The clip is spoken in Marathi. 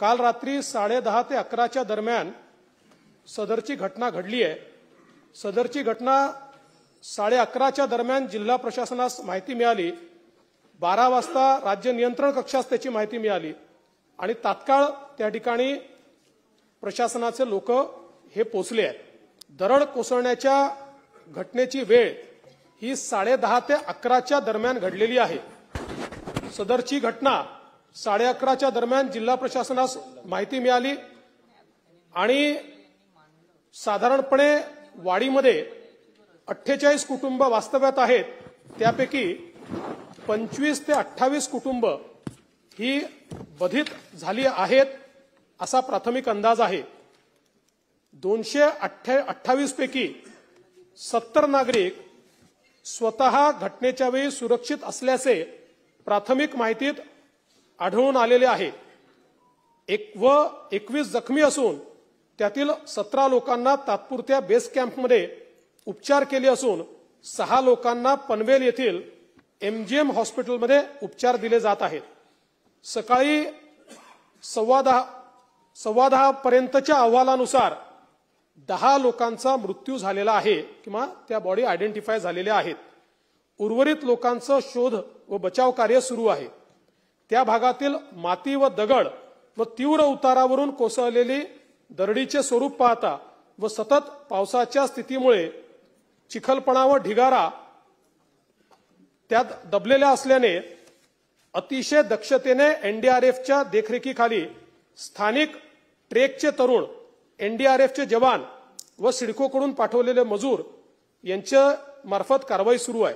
काल रात्री साडेदहा ते अकराच्या दरम्यान सदरची घटना घडली आहे सदरची घटना साडे अकराच्या दरम्यान जिल्हा प्रशासनास माहिती मिळाली. बारा वाजता राज्य नियंत्रण कक्षास त्याची माहिती मिळाली. आणि तात्काळ त्या ठिकाणी प्रशासनाचे लोक हे पोचले आहेत. दरड कोसळण्याच्या घटनेची वेळ ही साडेदहा ते अकराच्या दरम्यान घडलेली आहे. सदरची घटना साडे अकराच्या दरम्यान जिल्हा प्रशासनास माहिती मिळाली आणि साधारणपणे वाडीमध्ये अठ्ठेचाळीस कुटुंब वास्तव्यात आहेत. त्यापैकी पंचवीस ते अठ्ठावीस कुटुंब ही बधित झाली आहेत असा प्राथमिक अंदाज आहे. दोनशे अठ्ठावीस पैकी सत्तर नागरिक स्वतः घटनेच्या वेळी सुरक्षित असल्याचे प्राथमिक माहितीत आढळून आलेले आहे. एक व एकवीस जखमी असून त्यातील सतरा लोकांना तात्पुरत्या बेस कॅम्पमध्ये उपचार केले असून सहा लोकांना पनवेल येथील एमजीएम हॉस्पिटलमध्ये उपचार दिले जात आहेत. सकाळी सव्वा दहा सव्वा दहापर्यंतच्या अहवालानुसार दहा लोकांचा मृत्यू झालेला आहे किंवा त्या बॉडी आयडेंटिफाय झालेल्या आहेत. उर्वरित लोकांचं शोध व बचाव कार्य सुरू आहे. त्या भागातील माती व दगड व तीव्र उतारावरून कोसळलेली दरडीचे स्वरूप पाहता व सतत पावसाच्या स्थितीमुळे चिखलपणा व ढिगारा त्यात दबलेल्या असल्याने अतिशय दक्षतेने एनडीआरएफच्या देखरेखीखाली स्थानिक ट्रेकचे तरुण एनडीआरएफचे जवान व सिडकोकडून पाठवलेले मजूर यांच्या मार्फत कारवाई सुरू आहे.